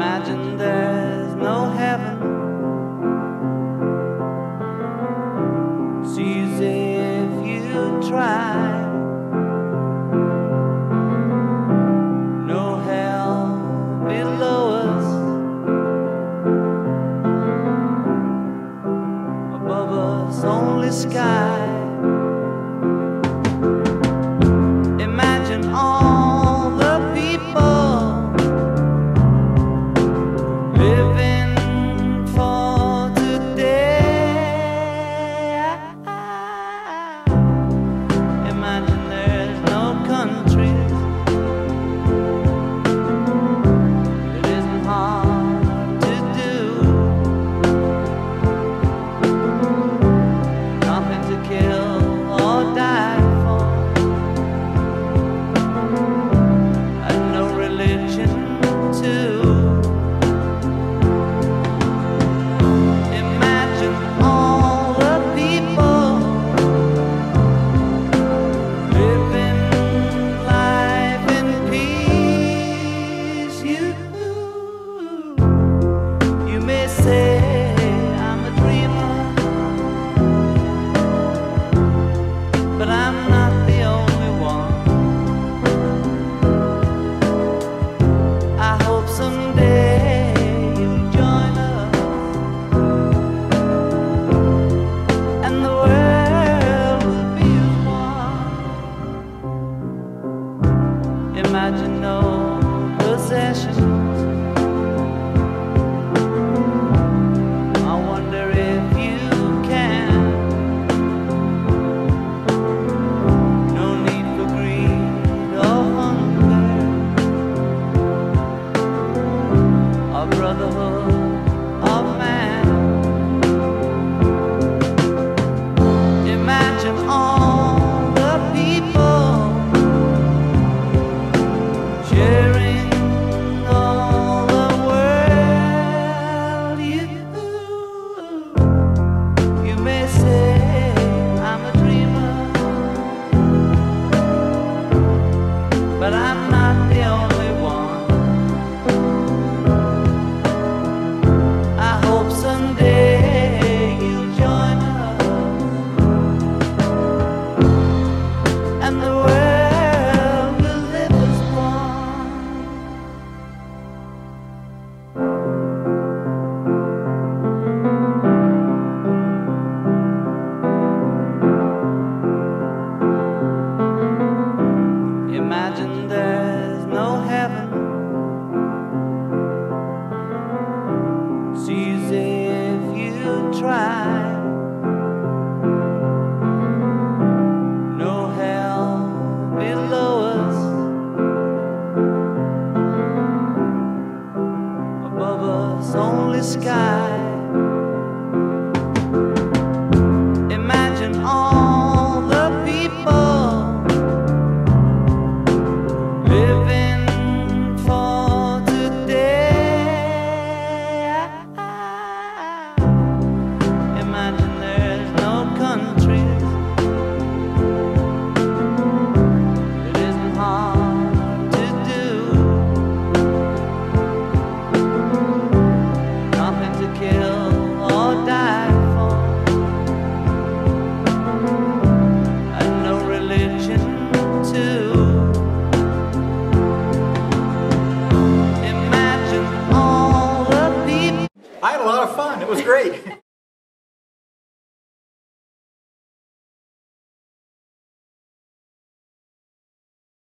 imagine there's no heaven. It's if you try. No hell below us. Above us, only sky. Imagine no sky. Was great.